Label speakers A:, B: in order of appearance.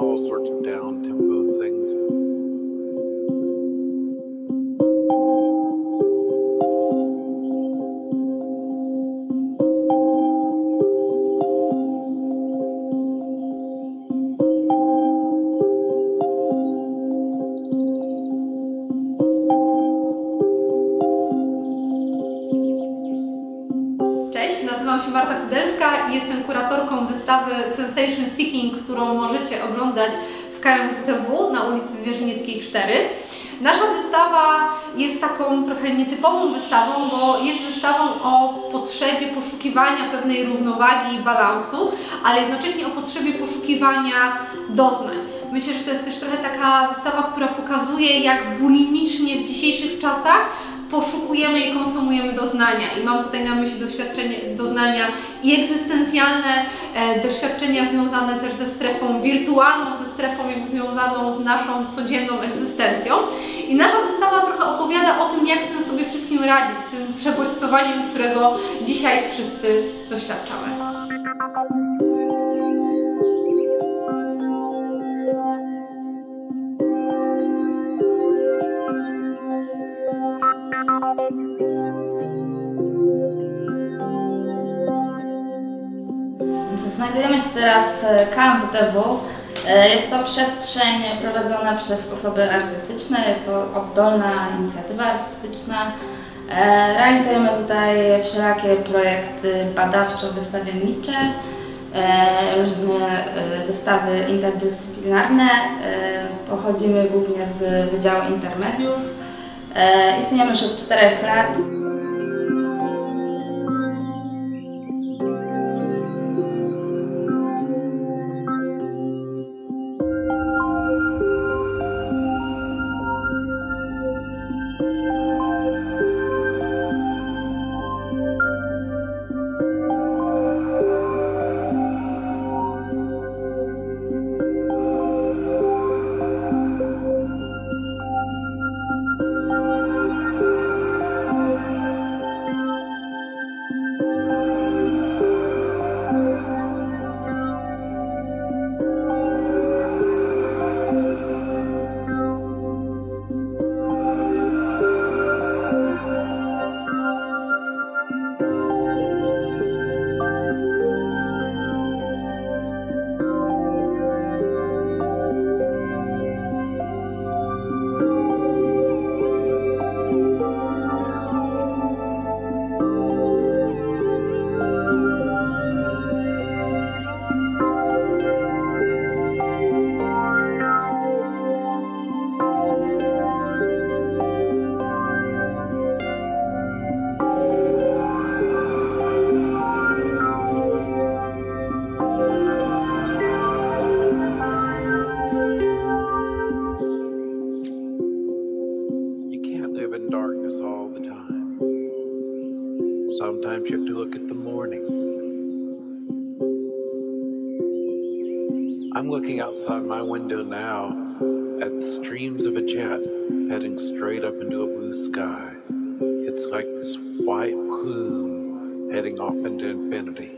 A: all sorts of Nazywam się Marta Kudelska i jestem kuratorką wystawy Sensation Seeking, którą możecie oglądać w KMWTW na ulicy Zwierzynieckiej 4. Nasza wystawa jest taką trochę nietypową wystawą, bo jest wystawą o potrzebie poszukiwania pewnej równowagi i balansu, ale jednocześnie o potrzebie poszukiwania doznań. Myślę, że to jest też trochę taka wystawa, która pokazuje, jak bulimicznie w dzisiejszych czasach poszukujemy i konsumujemy doznania. I mam tutaj na myśli doświadczenie, doznania i egzystencjalne, e, doświadczenia związane też ze strefą wirtualną, ze strefą jakby związaną z naszą codzienną egzystencją. I nasza wystawa trochę opowiada o tym, jak tym sobie wszystkim radzić, tym przebodźcowaniem, którego dzisiaj wszyscy doświadczamy.
B: Znajdujemy się teraz w KMWTW. E, Jest to przestrzeń prowadzona przez osoby artystyczne, jest to oddolna inicjatywa artystyczna. E, Realizujemy tutaj wszelakie projekty badawczo-wystawiennicze, e, różne wystawy interdyscyplinarne. Pochodzimy głównie z Wydziału Intermediów. E, Istniejemy już od czterech lat.
C: Sometimes you have to look at the morning. I'm looking outside my window now at the streams of a jet heading straight up into a blue sky. It's like this white plume heading off into infinity.